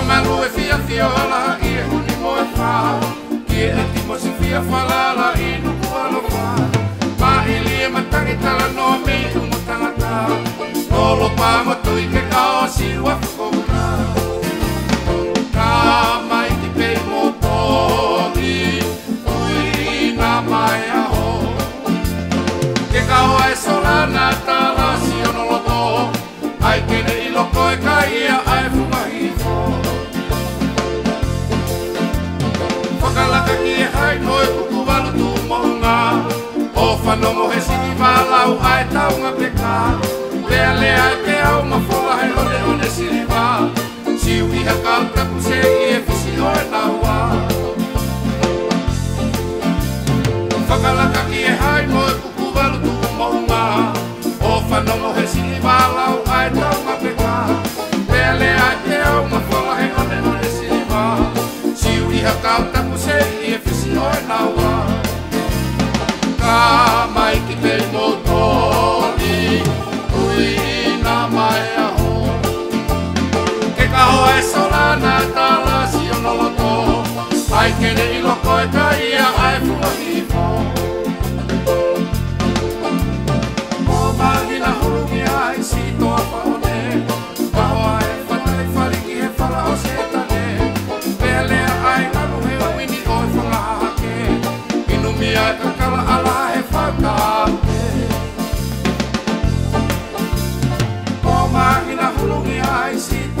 Ka malu e fia fia ala i e huni mo e wha Ki e timo si fia whalala O alfa não morrer se me lá O rai tá uma pecar, Lele a que é uma folha Rai rodeou onde se Se o ira calca com ser e é fi senhor na uá Faca laca que é rai Moe é cu cu balo tu com morro má Alfa não morrer se me bala Kene i loko e ka ia ae fua i po Mō mahi na hurungi ae si toa pa o ne Kawa e whatai whariki he whara o se tane Pele ae nanu he o ini o e whanga ake Inu mia e kakala ala he whaka ake Mō mahi na hurungi ae si toa pa o ne